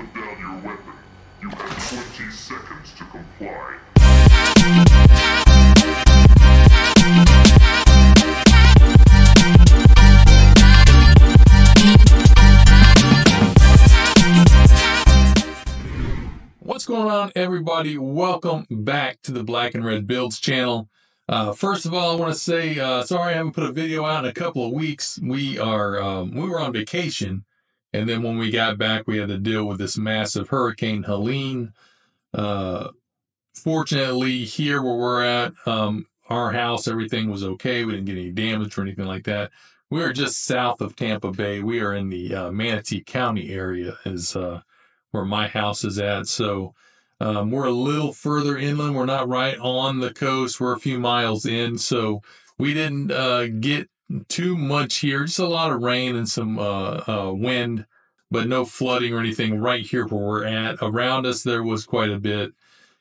put down your weapon. You have 20 seconds to comply. What's going on, everybody? Welcome back to the Black and Red Builds channel. Uh, first of all, I want to say uh, sorry I haven't put a video out in a couple of weeks. We are um, we were on vacation, and then when we got back, we had to deal with this massive Hurricane Helene. Uh, fortunately, here where we're at, um, our house, everything was okay. We didn't get any damage or anything like that. We are just south of Tampa Bay. We are in the uh, Manatee County area, is uh, where my house is at. So um, we're a little further inland. We're not right on the coast. We're a few miles in. So we didn't uh, get too much here. Just a lot of rain and some uh, uh, wind, but no flooding or anything right here where we're at. Around us, there was quite a bit.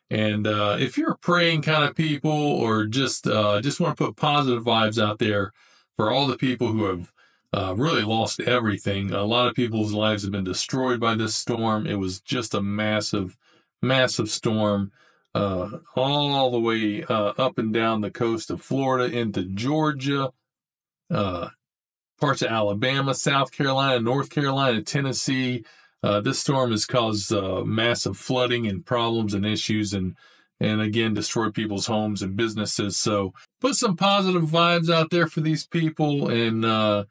And uh, if you're a praying kind of people or just uh, just want to put positive vibes out there for all the people who have uh, really lost everything. A lot of people's lives have been destroyed by this storm. It was just a massive, massive storm, uh, all the way up and down the coast of Florida into Georgia, uh, parts of Alabama, South Carolina, North Carolina, Tennessee. Uh, this storm has caused uh, massive flooding and problems and issues and and again destroyed people's homes and businesses. So put some positive vibes out there for these people and uh,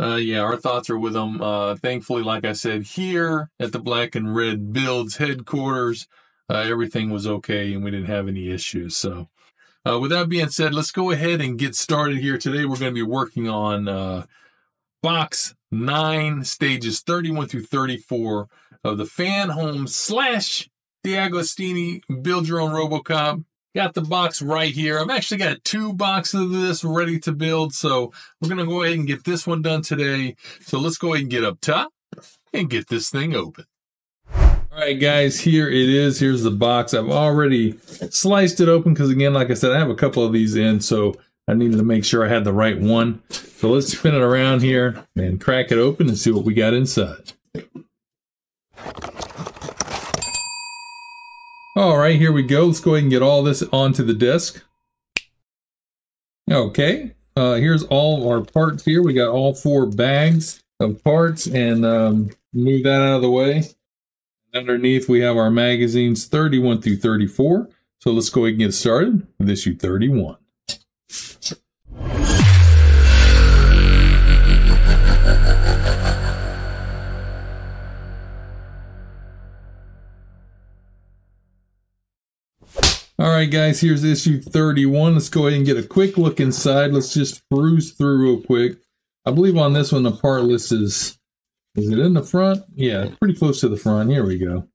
uh, yeah, our thoughts are with them. Uh, thankfully, like I said, here at the Black and Red Builds headquarters, uh, everything was okay and we didn't have any issues. So, uh, with that being said, let's go ahead and get started here. Today, we're going to be working on uh, box nine, stages 31 through 34 of the Fanhome slash DeAgostini Build Your Own Robocop. Got the box right here. I've actually got two boxes of this ready to build, so we're going to go ahead and get this one done today. So let's go ahead and get up top and get this thing open. All right, guys, here it is. Here's the box. I've already sliced it open because, again, like I said, I have a couple of these in, so I needed to make sure I had the right one. So let's spin it around here and crack it open and see what we got inside. All right, here we go. Let's go ahead and get all this onto the disc. Okay, uh, here's all our parts here. We got all four bags of parts and um, move that out of the way. Underneath, we have our magazines 31 through 34. So let's go ahead and get started with issue 31. All right, guys, here's issue 31. Let's go ahead and get a quick look inside. Let's just peruse through real quick. I believe on this one, the part list is, is it in the front? Yeah, pretty close to the front. Here we go.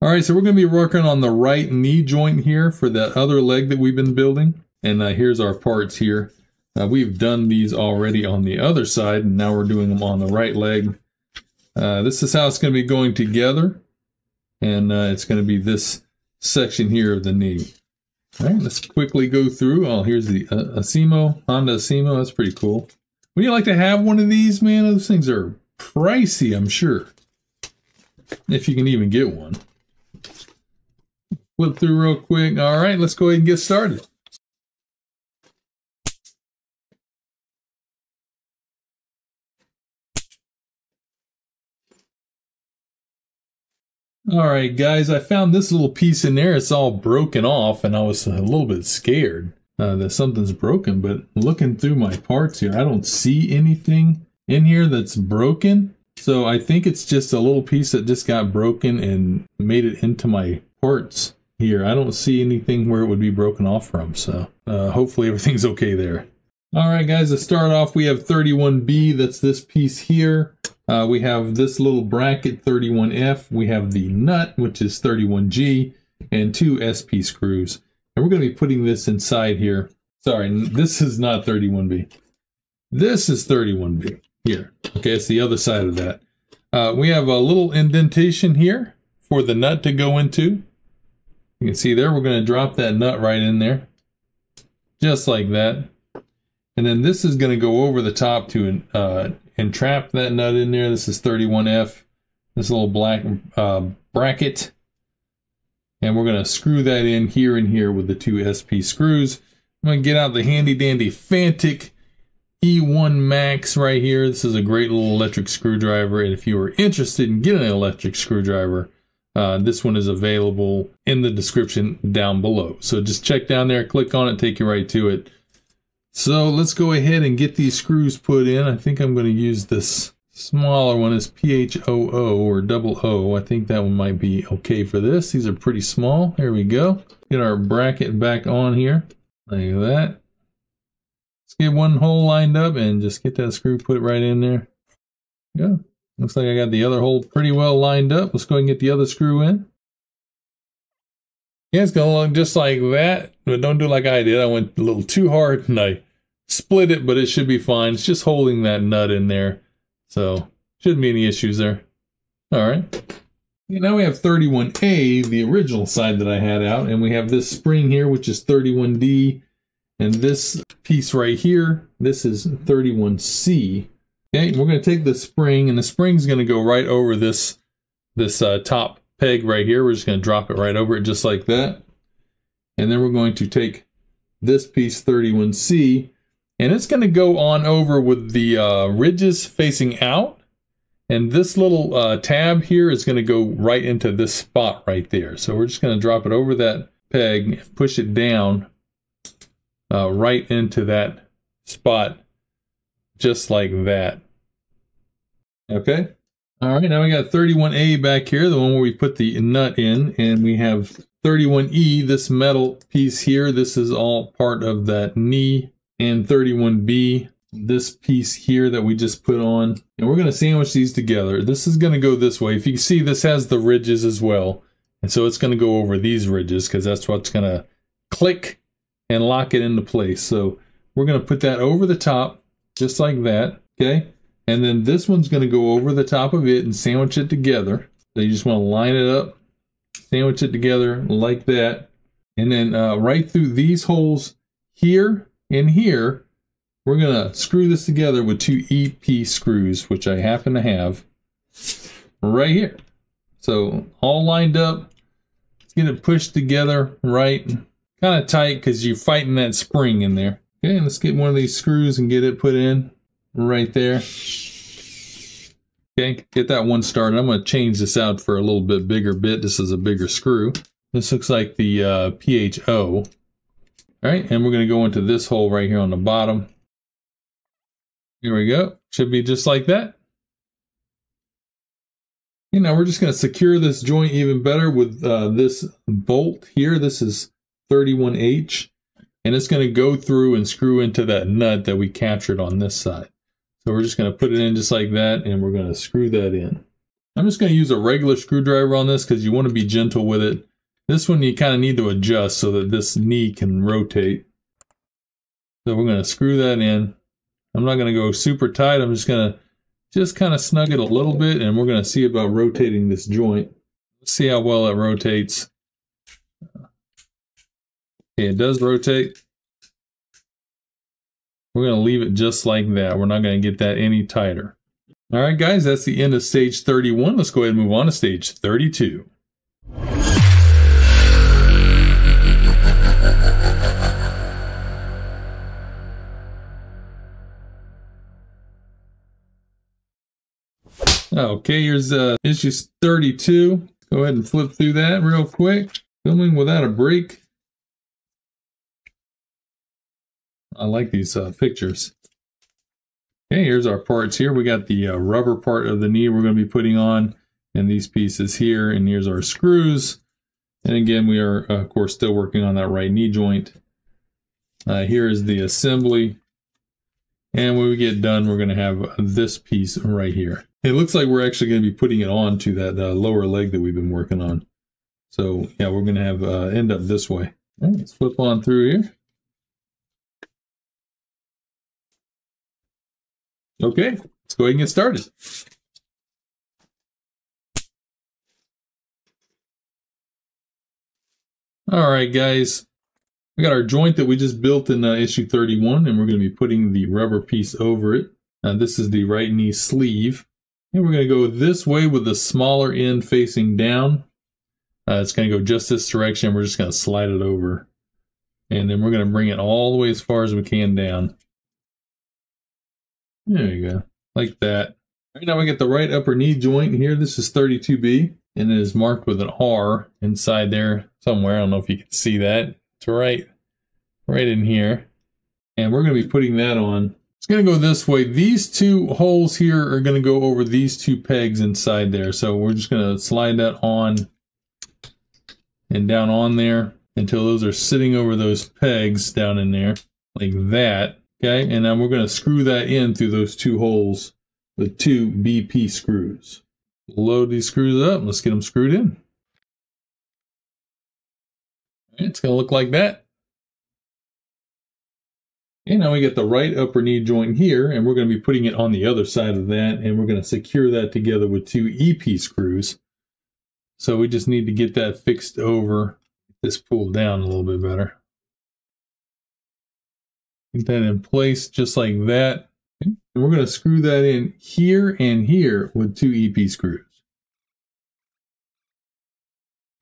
All right, so we're going to be working on the right knee joint here for that other leg that we've been building. And uh, here's our parts here. Uh, we've done these already on the other side, and now we're doing them on the right leg. Uh, this is how it's going to be going together. And uh, it's going to be this section here of the knee. All right, let's quickly go through. Oh, here's the uh, Asimo, Honda Asimo. That's pretty cool. Would you like to have one of these, man? Those things are pricey, I'm sure. If you can even get one. Flip through real quick. All right, let's go ahead and get started. All right, guys, I found this little piece in there. It's all broken off, and I was a little bit scared uh, that something's broken. But looking through my parts here, I don't see anything in here that's broken. So I think it's just a little piece that just got broken and made it into my parts here. I don't see anything where it would be broken off from. So uh, hopefully everything's okay there. All right, guys, to start off, we have 31B. That's this piece here. Uh, we have this little bracket 31F. We have the nut, which is 31G, and two SP screws. And we're going to be putting this inside here. Sorry, this is not 31B. This is 31B here. Okay, it's the other side of that. Uh, we have a little indentation here for the nut to go into. You can see there, we're going to drop that nut right in there. Just like that. And then this is going to go over the top to uh, entrap that nut in there. This is 31F. this little black uh, bracket. And we're going to screw that in here and here with the two SP screws. I'm going to get out the handy dandy Fanttik E1 Max right here. This is a great little electric screwdriver. And if you are interested in getting an electric screwdriver, uh, this one is available in the description down below. So just check down there, click on it, take you right to it. So let's go ahead and get these screws put in. I think I'm going to use this smaller one is PH00 or double O. I think that one might be okay for this. These are pretty small. There we go. Get our bracket back on here. Like that. Get one hole lined up and just get that screw, put right in there. Yeah. Looks like I got the other hole pretty well lined up. Let's go and get the other screw in. Yeah, it's going to look just like that, but don't do like I did. I went a little too hard and I split it, but it should be fine. It's just holding that nut in there. So, shouldn't be any issues there. All right. now we have 31A, the original side that I had out, and we have this spring here, which is 31D, and this piece right here, this is 31C. Okay, we're going to take the spring, and the spring's going to go right over this, this uh, top peg right here. We're just going to drop it right over it just like that. And then we're going to take this piece 31C, and it's going to go on over with the uh, ridges facing out. And this little uh, tab here is going to go right into this spot right there. So we're just going to drop it over that peg, push it down uh, right into that spot, just like that. Okay. All right, now we got 31A back here, the one where we put the nut in, and we have 31E, this metal piece here. This is all part of that knee, and 31B, this piece here that we just put on. And we're going to sandwich these together. This is going to go this way. If you see, this has the ridges as well. And so it's going to go over these ridges because that's what's going to click and lock it into place. So we're going to put that over the top, just like that. Okay. And then this one's going to go over the top of it and sandwich it together. So you just want to line it up, sandwich it together like that. And then uh, right through these holes here and here, we're going to screw this together with two EP screws, which I happen to have right here. So all lined up. Let's get it pushed together right, kind of tight because you're fighting that spring in there. Okay, let's get one of these screws and get it put in right there. Okay, get that one started. I'm going to change this out for a little bit bigger bit. This is a bigger screw. This looks like the uh, PH0. All right, and we're going to go into this hole right here on the bottom. Here we go. Should be just like that. You know, we're just going to secure this joint even better with uh, this bolt here. This is 31H, and it's going to go through and screw into that nut that we captured on this side. So we're just going to put it in just like that, and we're going to screw that in. I'm just going to use a regular screwdriver on this because you want to be gentle with it. This one you kind of need to adjust so that this knee can rotate. So we're going to screw that in. I'm not going to go super tight. I'm just going to just kind of snug it a little bit, and we're going to see about rotating this joint. See how well it rotates. Okay, it does rotate. We're going to leave it just like that. We're not going to get that any tighter. All right, guys, that's the end of stage 31. Let's go ahead and move on to stage 32. Okay, here's uh, issue 32. Go ahead and flip through that real quick. Filming without a break. I like these uh, pictures. Okay, here's our parts here. We got the uh, rubber part of the knee we're going to be putting on, and these pieces here, and here's our screws. And again, we are, of course, still working on that right knee joint. Uh, here is the assembly. And when we get done, we're going to have this piece right here. It looks like we're actually going to be putting it on to that uh, lower leg that we've been working on. So yeah, we're going to have uh, end up this way. Right, let's flip on through here. Okay, let's go ahead and get started. All right, guys. We got our joint that we just built in uh, issue 31, and we're going to be putting the rubber piece over it. Uh, this is the right knee sleeve. And we're going to go this way with the smaller end facing down. Uh, it's going to go just this direction. We're just going to slide it over. And then we're going to bring it all the way as far as we can down. There you go. Like that. Right now we get the right upper knee joint here. This is 32B and it is marked with an R inside there somewhere. I don't know if you can see that. It's right, right in here. And we're going to be putting that on. It's going to go this way. These two holes here are going to go over these two pegs inside there. So we're just going to slide that on and down on there until those are sitting over those pegs down in there like that. Okay, and then we're going to screw that in through those two holes with two BP screws. Load these screws up. Let's get them screwed in. It's going to look like that. And now we get the right upper knee joint here, and we're going to be putting it on the other side of that, and we're going to secure that together with two EP screws. So we just need to get that fixed over, this pulled down a little bit better. That in place just like that. And we're going to screw that in here and here with two EP screws.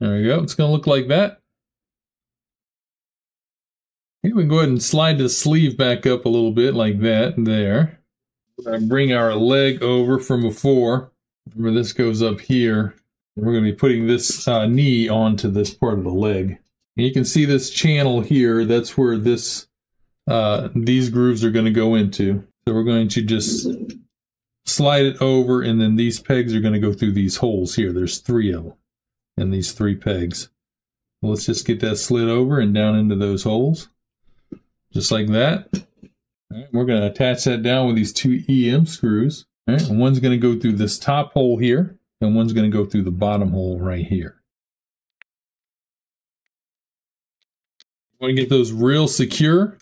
There we go. It's going to look like that. Okay, we can go ahead and slide the sleeve back up a little bit like that there. bring our leg over from before. Remember this goes up here. We're going to be putting this uh, knee onto this part of the leg. And you can see this channel here. That's where this uh, these grooves are going to go into. So we're going to just slide it over and then these pegs are going to go through these holes here. There's three of them and these three pegs. Let's just get that slid over and down into those holes. Just like that. we're going to attach that down with these two EM screws. and one's going to go through this top hole here and one's going to go through the bottom hole right here. Want to get those real secure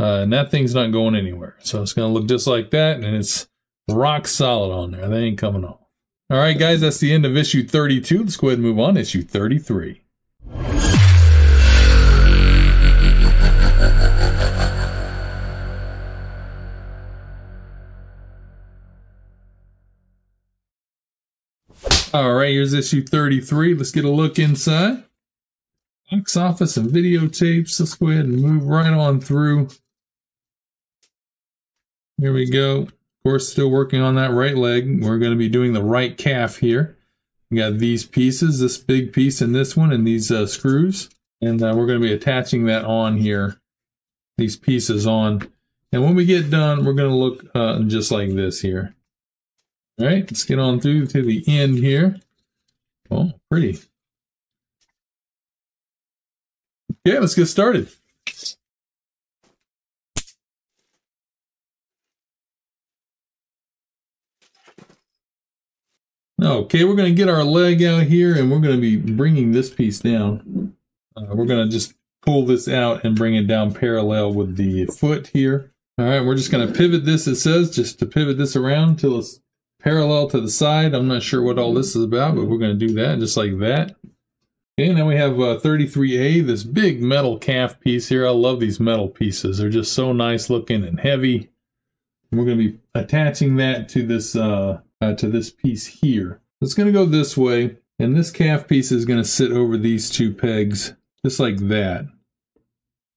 uh, and that thing's not going anywhere. So it's going to look just like that, and it's rock solid on there. They ain't coming off. All right, guys, that's the end of issue 32. Let's go ahead and move on to issue 33. All right, here's issue 33. Let's get a look inside. Box office and videotapes. Let's go ahead and move right on through. Here we go. Of course, still working on that right leg. We're going to be doing the right calf here. We got these pieces, this big piece and this one, and these uh, screws. And uh, we're going to be attaching that on here, these pieces on. And when we get done, we're going to look uh, just like this here. All right, let's get on through to the end here. Oh, pretty. Okay, let's get started. Okay, we're going to get our leg out here and we're going to be bringing this piece down. Uh, we're going to just pull this out and bring it down parallel with the foot here. All right, we're just going to pivot this, it says, just to pivot this around until it's parallel to the side. I'm not sure what all this is about, but we're going to do that just like that. Okay, now we have uh, 33A, this big metal calf piece here. I love these metal pieces. They're just so nice looking and heavy. We're going to be attaching that to this uh, uh, to this piece here. It's going to go this way, and this calf piece is going to sit over these two pegs, just like that.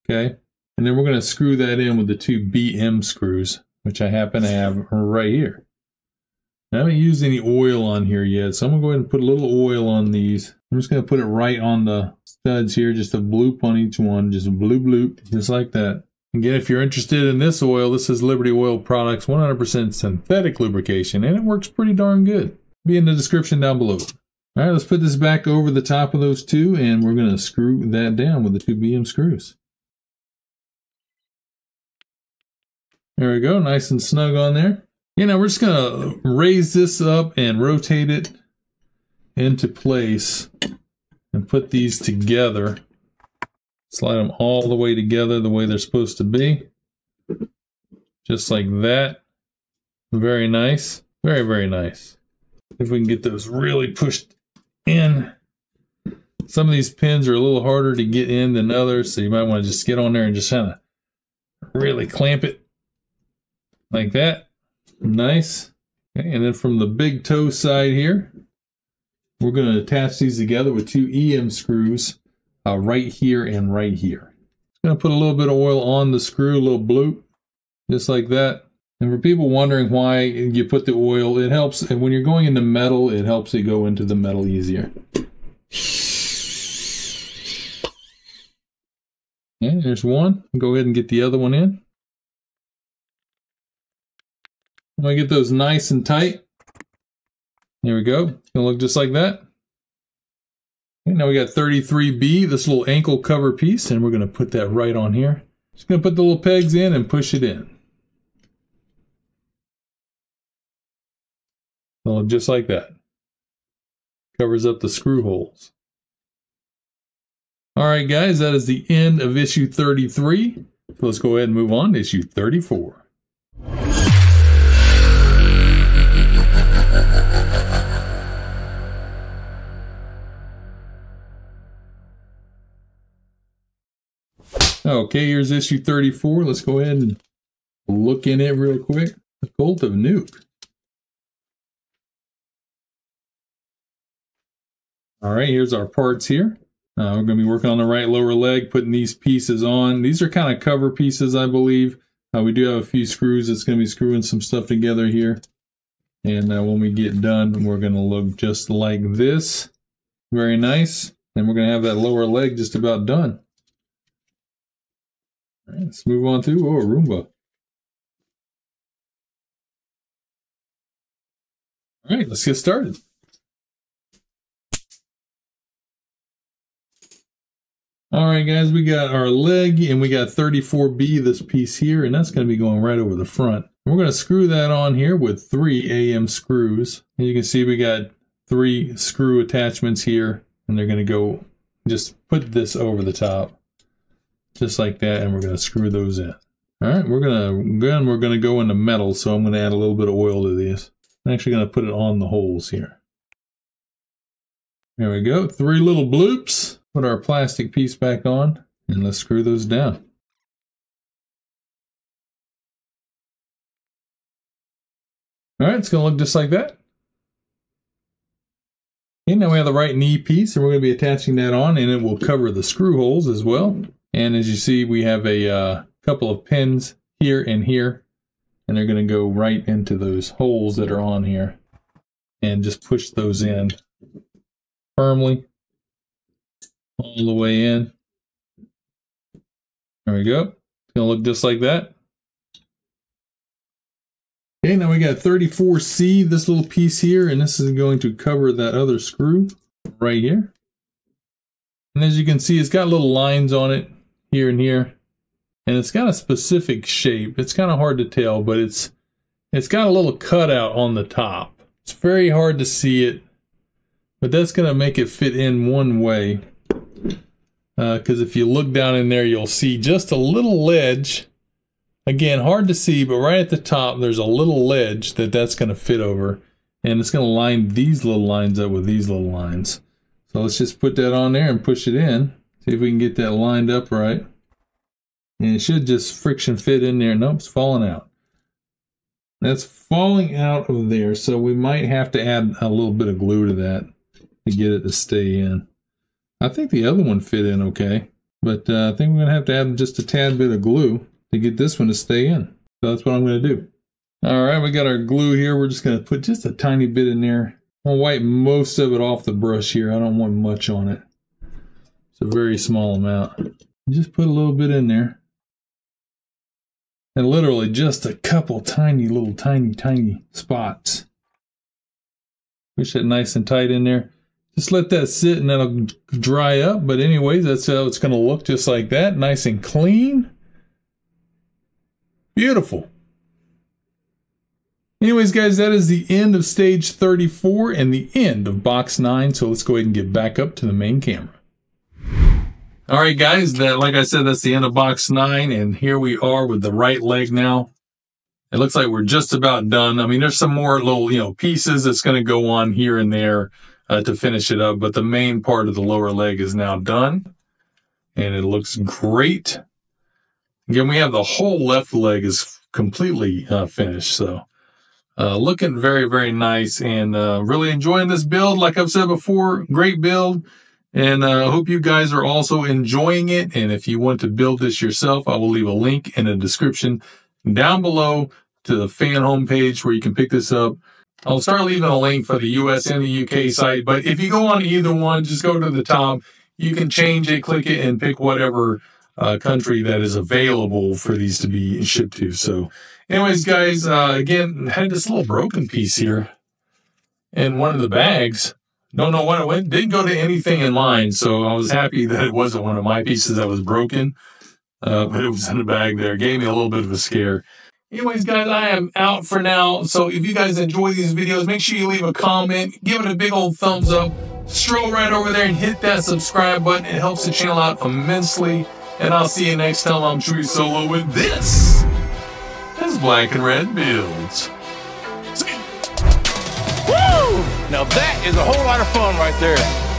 Okay, and then we're going to screw that in with the two BM screws, which I happen to have right here. I haven't used any oil on here yet, so I'm going to go ahead and put a little oil on these. I'm just going to put it right on the studs here, just a bloop on each one, just a bloop bloop, just like that. Again, if you're interested in this oil, this is Liberty Oil Products 100% synthetic lubrication, and it works pretty darn good. Be in the description down below. All right, let's put this back over the top of those two, and we're going to screw that down with the two BM screws. There we go, nice and snug on there. You know, we're just going to raise this up and rotate it into place and put these together. Slide them all the way together the way they're supposed to be. Just like that. Very nice. Very, very nice. If we can get those really pushed in. Some of these pins are a little harder to get in than others, so you might want to just get on there and just kind of really clamp it like that. Nice. Okay, and then from the big toe side here, we're going to attach these together with two EM screws uh, right here and right here. Going to put a little bit of oil on the screw, a little bloop, just like that. And for people wondering why you put the oil, it helps, and when you're going into metal, it helps it go into the metal easier. And there's one. Go ahead and get the other one in. I'm to get those nice and tight. There we go. It's to look just like that. Now we got 33B, this little ankle cover piece, and we're going to put that right on here. Just going to put the little pegs in and push it in. So just like that. Covers up the screw holes. All right, guys, that is the end of issue 33. So let's go ahead and move on to issue 34. Okay, here's issue 34. Let's go ahead and look in it real quick. The Cult of Nuke. All right, here's our parts here. Uh, we're going to be working on the right lower leg, putting these pieces on. These are kind of cover pieces, I believe. Uh, we do have a few screws that's going to be screwing some stuff together here. And uh, when we get done, we're going to look just like this. Very nice. And we're going to have that lower leg just about done. Let's move on to oh, Roomba. All right, let's get started. All right, guys, we got our leg and we got 34B, this piece here, and that's going to be going right over the front. We're going to screw that on here with three AM screws. And you can see we got three screw attachments here, and they're going to go, just put this over the top, just like that, and we're going to screw those in. All right, we're going to, again, we're going to go into metal, so I'm going to add a little bit of oil to these. I'm actually going to put it on the holes here. There we go, three little bloops. Put our plastic piece back on and let's screw those down. All right, it's going to look just like that. Okay, now we have the right knee piece and we're going to be attaching that on and it will cover the screw holes as well. And as you see, we have a uh, couple of pins here and here and they're going to go right into those holes that are on here and just push those in firmly all the way in. There we go. It's going to look just like that. Okay, now we got 34C, this little piece here, and this is going to cover that other screw right here. And as you can see, it's got little lines on it here and here. And it's got a specific shape. It's kind of hard to tell, but it's it's got a little cutout on the top. It's very hard to see it, but that's going to make it fit in one way because uh, if you look down in there, you'll see just a little ledge. Again, hard to see, but right at the top, there's a little ledge that that's going to fit over. And it's going to line these little lines up with these little lines. So let's just put that on there and push it in. See if we can get that lined up right. And it should just friction fit in there. Nope, it's falling out. That's falling out of there, so we might have to add a little bit of glue to that to get it to stay in. I think the other one fit in okay, but uh, I think we're going to have to add just a tad bit of glue to get this one to stay in. So that's what I'm going to do. All right, we got our glue here. We're just going to put just a tiny bit in there. I'm to wipe most of it off the brush here. I don't want much on it. A very small amount. Just put a little bit in there. And literally just a couple tiny little tiny tiny spots. Push it nice and tight in there. Just let that sit and that'll dry up. But anyways, that's how it's going to look just like that. Nice and clean. Beautiful. Anyways, guys, that is the end of stage 34 and the end of box 9. So let's go ahead and get back up to the main camera. All right, guys, that like I said, that's the end of box 9. And here we are with the right leg now. It looks like we're just about done. I mean, there's some more little, you know, pieces that's going to go on here and there uh, to finish it up. But the main part of the lower leg is now done and it looks great. Again, we have the whole left leg is completely uh, finished. So Uh, looking very, very nice and uh, really enjoying this build. Like I've said before, great build. And I uh, hope you guys are also enjoying it. And if you want to build this yourself, I will leave a link in the description down below to the fan homepage where you can pick this up. I'll start leaving a link for the US and the UK site. But if you go on either one, just go to the top. You can change it, click it, and pick whatever uh, country that is available for these to be shipped to. So, anyways, guys, uh, again, had this little broken piece here in one of the bags. Know what it went. Didn't go to anything in line, so I was happy that it wasn't one of my pieces that was broken. Uh, but it was in the bag there. Gave me a little bit of a scare. Anyways, guys, I am out for now. So if you guys enjoy these videos, make sure you leave a comment, give it a big old thumbs up, stroll right over there and hit that subscribe button. It helps the channel out immensely. And I'll see you next time I'm Chewy Solo with this is Black and Red Builds. Now that is a whole lot of fun right there.